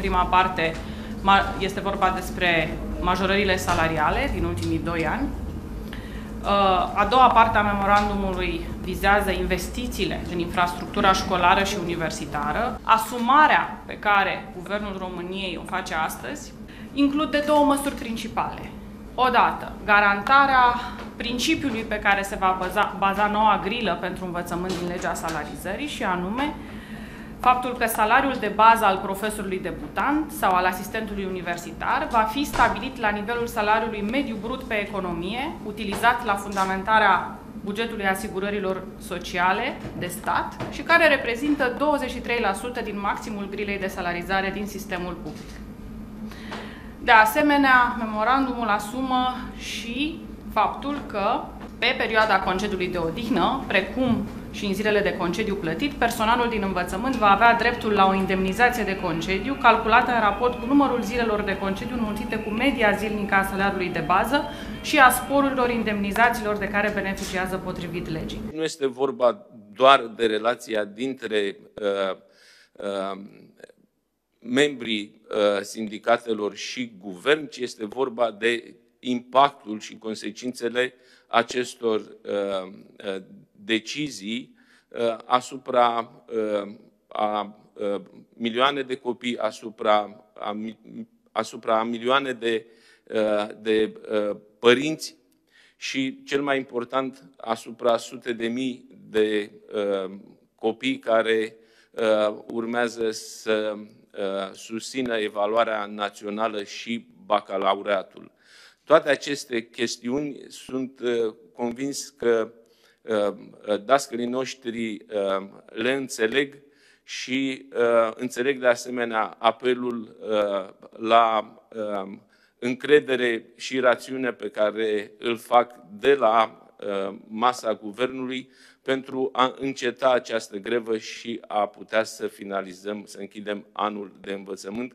prima parte este vorba despre majorările salariale din ultimii doi ani. Uh, a doua parte a memorandumului vizează investițiile în infrastructura școlară și universitară. Asumarea pe care Guvernul României o face astăzi include două măsuri principale. Odată, garantarea principiului pe care se va baza, baza noua grilă pentru învățământ din legea salarizării și anume faptul că salariul de bază al profesorului debutant sau al asistentului universitar va fi stabilit la nivelul salariului mediu brut pe economie, utilizat la fundamentarea bugetului asigurărilor sociale de stat și care reprezintă 23% din maximul grilei de salarizare din sistemul public. De asemenea, memorandumul asumă și faptul că pe perioada concediului de odihnă, precum și în zilele de concediu plătit, personalul din învățământ va avea dreptul la o indemnizație de concediu calculată în raport cu numărul zilelor de concediu înmulțite cu media zilnică a salariului de bază și a sporurilor indemnizațiilor de care beneficiază potrivit legii. Nu este vorba doar de relația dintre uh, uh, membrii uh, sindicatelor și guvern, ci este vorba de impactul și consecințele acestor uh, uh, decizii uh, asupra a milioane de copii, asupra a, asupra a milioane de, de părinți și, cel mai important, asupra sute de mii de copii care urmează să susțină evaluarea națională și bacalaureatul. Toate aceste chestiuni sunt uh, convins că uh, uh, dascării noștri le înțeleg și înțeleg de asemenea apelul la încredere și rațiune pe care îl fac de la masa guvernului pentru a înceta această grevă și a putea să finalizăm, să închidem anul de învățământ.